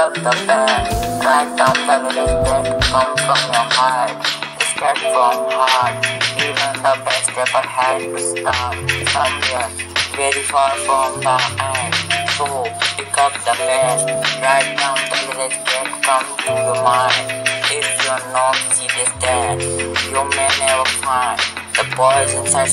up the band, Write down the lyrics that come from your heart. Start from heart. Even the best ever had to start somewhere very far from the end. So pick up the pen. Write down the lyrics that come to your mind. If you're not serious, then you may never find the boys inside.